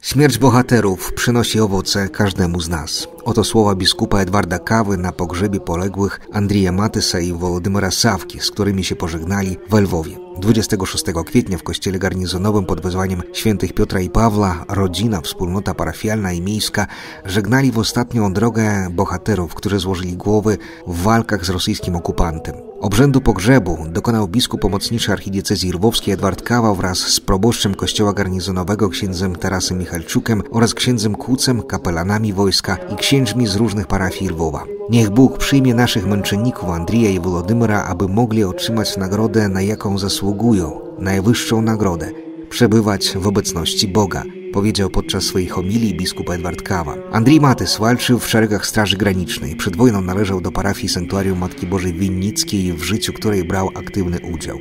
Śmierć bohaterów przynosi owoce każdemu z nas. Oto słowa biskupa Edwarda Kawy na pogrzebie poległych Andrija Matysa i Wolodymyra Sawki, z którymi się pożegnali w Lwowie. 26 kwietnia w kościele garnizonowym pod wezwaniem świętych Piotra i Pawła rodzina, wspólnota parafialna i miejska żegnali w ostatnią drogę bohaterów, którzy złożyli głowy w walkach z rosyjskim okupantem. Obrzędu pogrzebu dokonał biskup pomocniczy archidiecezji lwowskiej Edward Kawa wraz z proboszczem kościoła garnizonowego księdzem Tarasem Michalczukem oraz księdzem Kucem, kapelanami wojska i księżmi z różnych parafii Lwowa. Niech Bóg przyjmie naszych męczenników Andrija i Wolodymyra, aby mogli otrzymać nagrodę, na jaką zasługują, najwyższą nagrodę przebywać w obecności Boga, powiedział podczas swojej homilii biskup Edward Kawa. Andrzej Matys walczył w szeregach Straży Granicznej. Przed wojną należał do parafii Sanktuarium Matki Bożej Winnickiej, w życiu której brał aktywny udział.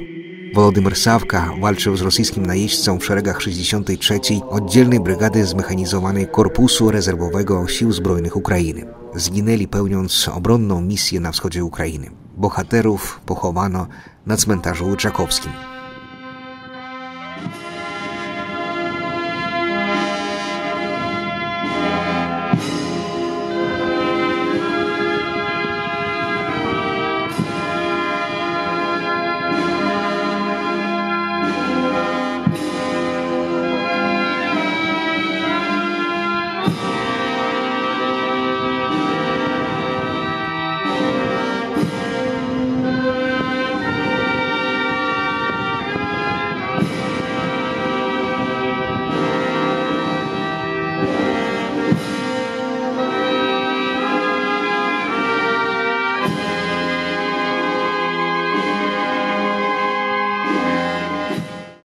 Wolodymyr Sawka walczył z rosyjskim najeźdźcą w szeregach 63. oddzielnej brygady zmechanizowanej Korpusu Rezerwowego Sił Zbrojnych Ukrainy. Zginęli pełniąc obronną misję na wschodzie Ukrainy. Bohaterów pochowano na cmentarzu Łyczakowskim.